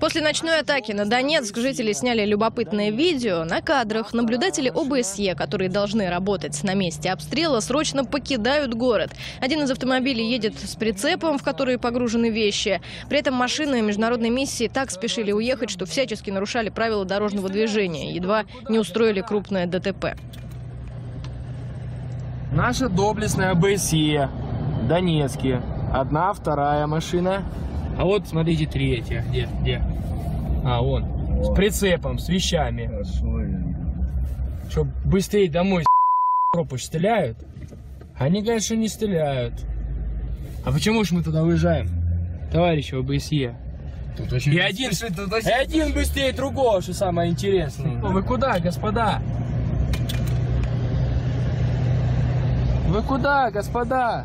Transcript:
После ночной атаки на Донецк жители сняли любопытное видео. На кадрах наблюдатели ОБСЕ, которые должны работать на месте обстрела, срочно покидают город. Один из автомобилей едет с прицепом, в который погружены вещи. При этом машины международной миссии так спешили уехать, что всячески нарушали правила дорожного движения. Едва не устроили крупное ДТП. Наша доблестная ОБСЕ. Донецкие. Одна, вторая машина. А вот, смотрите, третья. Где? Где? А, вон. С прицепом, с вещами. Чтоб быстрее домой пропасть стреляют. Они, конечно, не стреляют. А почему ж мы туда уезжаем? Товарищи ОБСЕ. Тут очень И один, и один быстрее другого, что самое интересное. Вы куда, господа? Вы куда, господа?